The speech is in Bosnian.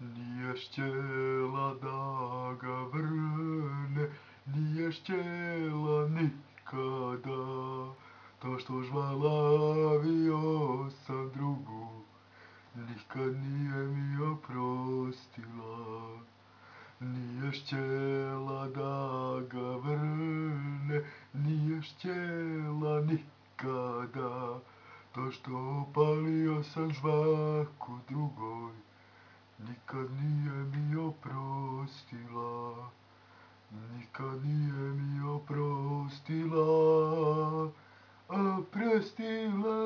Nije štjela da ga vrne, nije štjela nikada. To što žvalavio sam drugu, nikad nije mi oprostila. Nije štjela da ga vrne, nije štjela nikada. To što palio sam žvaku drugu, nikad nije mi oprostila, nikad nije mi oprostila, oprostila.